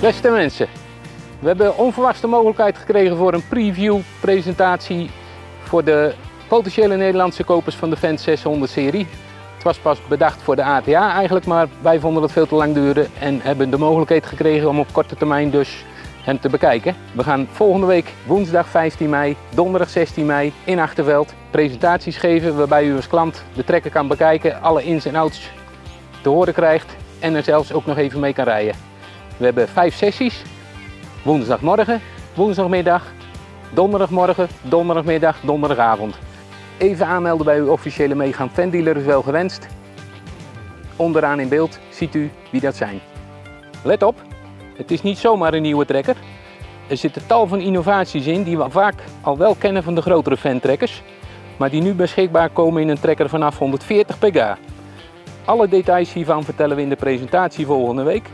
Beste mensen, we hebben onverwachte mogelijkheid gekregen voor een preview presentatie voor de potentiële Nederlandse kopers van de Fendt 600 serie. Het was pas bedacht voor de ATA eigenlijk, maar wij vonden het veel te lang duren en hebben de mogelijkheid gekregen om op korte termijn dus hem te bekijken. We gaan volgende week woensdag 15 mei, donderdag 16 mei in Achterveld presentaties geven waarbij u als klant de trekker kan bekijken, alle ins en outs te horen krijgt en er zelfs ook nog even mee kan rijden. We hebben vijf sessies. Woensdagmorgen, woensdagmiddag, donderdagmorgen, donderdagmiddag, donderdagavond. Even aanmelden bij uw officiële meegaan fandealer is wel gewenst. Onderaan in beeld ziet u wie dat zijn. Let op, het is niet zomaar een nieuwe trekker. Er zitten tal van innovaties in die we vaak al wel kennen van de grotere fan-trekkers, maar die nu beschikbaar komen in een trekker vanaf 140 pk. Alle details hiervan vertellen we in de presentatie volgende week.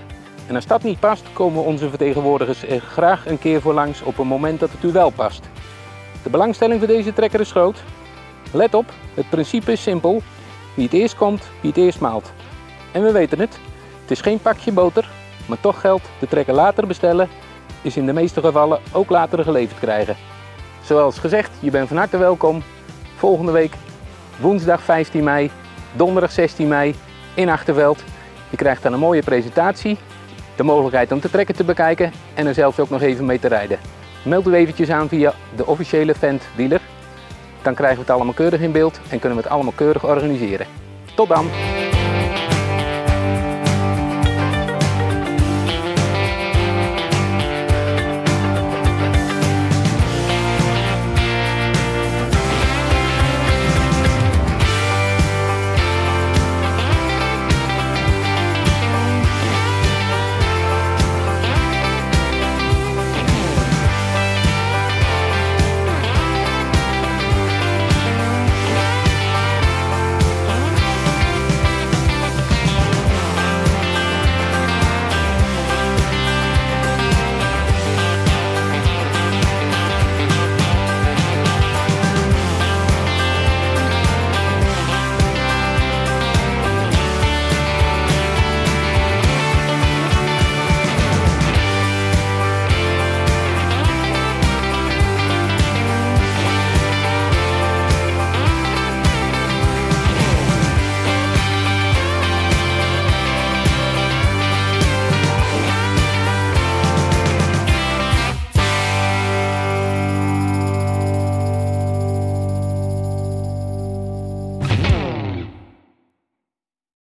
En als dat niet past, komen onze vertegenwoordigers er graag een keer voor langs op een moment dat het u wel past. De belangstelling voor deze trekker is groot. Let op, het principe is simpel. Wie het eerst komt, wie het eerst maalt. En we weten het, het is geen pakje boter, maar toch geldt de trekker later bestellen is in de meeste gevallen ook later geleverd krijgen. Zoals gezegd, je bent van harte welkom volgende week woensdag 15 mei, donderdag 16 mei in Achterveld. Je krijgt dan een mooie presentatie, de mogelijkheid om te trekken te bekijken en er zelfs ook nog even mee te rijden. Meld u eventjes aan via de officiële Fendt dealer. Dan krijgen we het allemaal keurig in beeld en kunnen we het allemaal keurig organiseren. Tot dan!